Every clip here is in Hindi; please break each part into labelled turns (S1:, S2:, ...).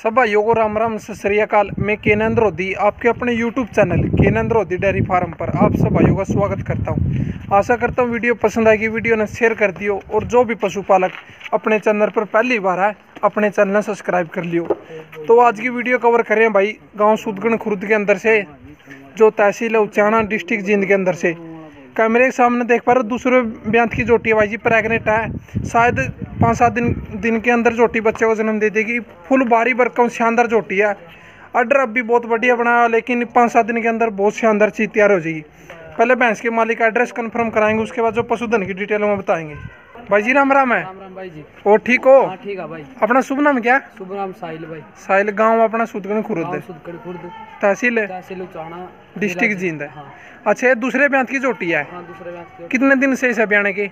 S1: सब भाइयों को राम राम सत मैं केनंद रोधी आपके अपने यूट्यूब चैनल केनंद रोधी डेयरी फार्म पर आप सब भाइयों का स्वागत करता हूँ। आशा करता हूँ वीडियो पसंद आएगी, वीडियो ने शेयर कर दियो और जो भी पशुपालक अपने चैनल पर पहली बार है अपने चैनल ने सब्सक्राइब कर लियो। तो आज की वीडियो कवर करें भाई, गाँव सुदगण खुर्द के अंदर से, जो तहसील है उचाना डिस्ट्रिक्ट जींद के अंदर से। कैमरे के सामने देख पा रहे दूसरे ब्यांत की जोटी है भाई जी, प्रेगनेंट है। शायद पाँच सात दिन दिन के अंदर जोटी बच्चे को जन्म दे देगी। फुल बारी भरकम शानदार जोटी है। अडर अब भी बहुत बढ़िया बनाया लेकिन पाँच सात दिन के अंदर बहुत शानदार चीज़ तैयार हो जाएगी। पहले भैंस के मालिक का एड्रेस कंफर्म कराएँगे उसके बाद जो पशुधन की डिटेल में बताएँगे। भाई जी राम राम है?
S2: राम राम भाई जी।
S1: और ठीक हो?
S2: हाँ ठीक है भाई।
S1: अपना शुभ नाम क्या?
S2: शुभ नाम साहिल भाई।
S1: साहिल गाँव अपना सुदगण खुरुद है।
S2: खुर्द।
S1: तहसील है?
S2: तहसील
S1: डिस्ट्रिक्ट जींद है।
S2: हाँ।
S1: अच्छा ये दूसरे ब्यांत की जोटी है?
S2: हाँ
S1: कितने दिन से इसे ब्याने की?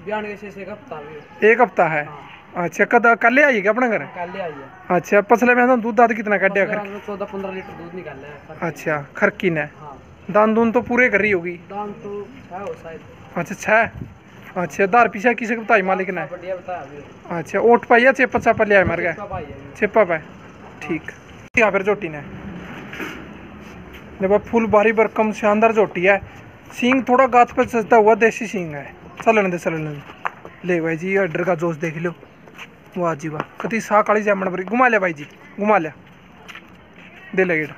S2: से एक हफ़्ता भी
S1: एक हफ़्ता है
S2: हाँ
S1: अच्छा कद कल अपना घर
S2: कल ले आई
S1: अच्छा में दूध दाद कितना काटे
S2: चौदह पंद्रह लीटर दूध निकाल
S1: अच्छा खरकी ने दान दून तो पूरे कर रही होगी
S2: दाम तो हो शायद
S1: अच्छा छः अच्छा दार पीछा किसे बताई मालिक ने अच्छा ओट पाई या चेपा चापा लिया मर गया चेपा पाए ठीक यहाँ फिर जोटी ने देखो फुल भारी भरकम शानदार जोटी है सींग थोड़ा गात पर सजता हुआ देसी सींग है चलन दे चलन ले भाई जी ऑर्डर का जोश देख लो। वाह जी वाह। कति सा काली जामन भरी घुमा लिया भाई जी, घुमा लिया दे ले गेट।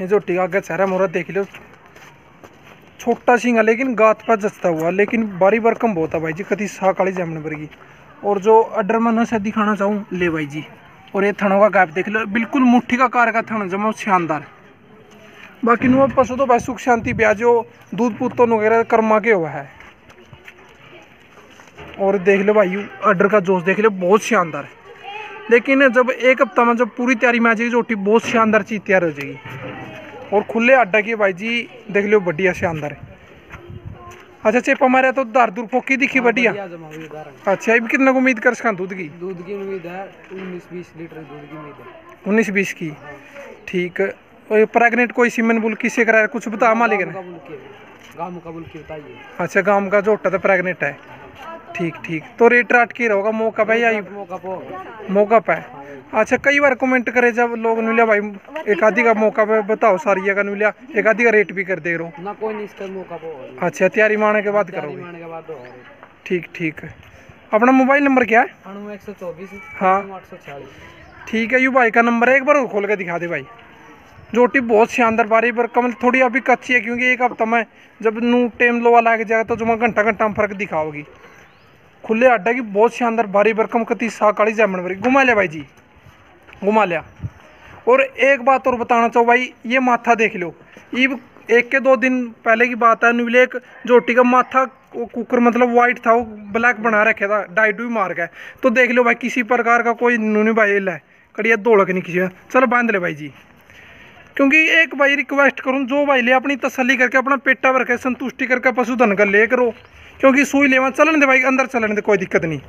S1: ये जोटी का आगे चेहरा मोहरा देख लो। छोटा सिंह है, लेकिन गात पर जचता हुआ, लेकिन बारी भरकम बहुत है भाई जी कति सा काली जामन पर की। और जो अडर मन से दिखाना चाहूँ, ले भाई जी। और ये थनों का गैप देख लो। बिल्कुल मुट्ठी का कार का थन जमा शानदार। बाकी नु पशु तो भाई सुख शांति ब्याजो दूध पुतन वगैरह कर्मा के हुआ है। और देख लो भाई अडर का जोश देख लो बहुत शानदार है। लेकिन जब एक हफ़्ता में जब पूरी तैयारी में आ जाएगी जोटी बहुत शानदार चीज़ तैयार हो जाएगी। और खुले अड्डा की भाई जी देख लो बढ़िया शानदार है। अच्छा चेपा मारा तो दार दूर फोकी दिखी बढ़िया।
S2: बढ़िया
S1: अच्छा अभी कितना को उम्मीद कर सका दूध की?
S2: दूध की उम्मीद है उन्नीस बीस लीटर दूध की उम्मीद है।
S1: उन्नीस बीस की। ठीक और प्रेगनेंट कोई सीमन बुल किसे कराया कुछ बता मालिक ने।
S2: कबूल की गाँव कबूल की बताइए।
S1: अच्छा गाँव का जोटा तो प्रेगनेंट है। ठीक ठीक। तो रेट राट की रहोगा मौका भाई आई
S2: मौका पो।
S1: मौका पे। अच्छा कई बार कमेंट करे जब लोग नुलिया भाई एक आधी का मौका पे बताओ सारी का नुलिया एक आधी का रेट भी कर दे रहो
S2: ना कोई नहीं इसका मौका पो
S1: अच्छा तैयारी मारने के बाद करोगे। ठीक ठीक। अपना मोबाइल नंबर क्या है? हाँ। ठीक है यू भाई का नंबर है एक बार खोल के दिखा दे भाई। जोटी बहुत शानदार बारी पर कमल थोड़ी अभी कच्ची है, क्योंकि एक हफ़्ता में जब नू टेम लोवा लाग जाएगा तो जुमा घंटा घंटा में फ़र्क दिखाओगी। खुले अड्डा की बहुत शानदार बारी भरकम कती सा काली जामन भरी घुमा लिया भाई जी, घुमा लिया। और एक बात और बताना चाहो भाई, ये माथा देख लो ये एक के दो दिन पहले की बात है नुले एक जोटी का माथा, वो कुकर मतलब वाइट था, वो ब्लैक बना रखे था डाइट भी मार गया तो देख लो भाई, किसी प्रकार का कोई नूनी भाई है कड़िया दौड़क नहीं किसी। चलो बाँध ले भाई जी। क्योंकि एक भाई रिक्वेस्ट करूँ, जो भाई ले अपनी तसली करके, अपना पेटा भर के संतुष्टि करके पशुधन का ले करो। क्योंकि सुई लेवा चलन दे भाई, अंदर चलन दे, कोई दिक्कत नहीं।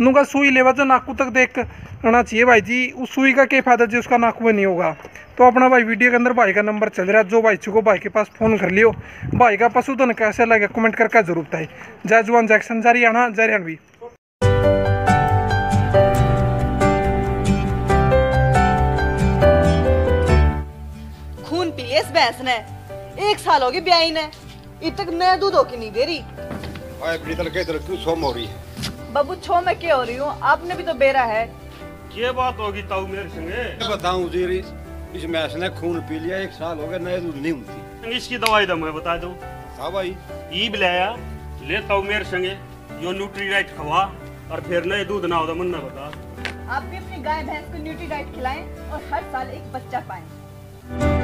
S1: उनका सुई लेवा जो नाकू तक देख रहना चाहिए भाई जी, उस सुई का क्या फ़ायदा जी, उसका नाकू में नहीं होगा। तो अपना भाई वीडियो के अंदर भाई का नंबर चल रहा है, जो भाई चुको, भाई के पास फ़ोन कर लियो। भाई का पशुधन कैसे लगे, कमेंट करके ज़रूर बताए। जय जुआन जैक्सन जय हरियाणा
S3: पी लिया इस भैंस ने। एक साल हो गई ब्याई ने। इब तक नया दूध होके नहीं दे रही।
S4: अपनी तरह तरह क्यों सोम हो रही है।
S3: बाबू छो मैं क्या हो रही हूँ? आपने भी तो बेरा है।
S5: ये बात होगी ताऊ मेरे संगे?
S4: बताऊँ जी इस मैच ने खून पी लिया एक साल हो गया नए दूध नहीं होती।
S5: इसकी दवाई दम मैं बता दूँ।
S4: हाँ भाई
S5: ई बिलाया ले ताऊ मेरे संगे यो न्यूट्री राइट खवा और फिर नए दूध ना होता मन ना बता।
S3: आप भी अपनी गाय भैंस को न्यूट्री डाइट खिलाएँ और हर साल एक बच्चा पाएँ।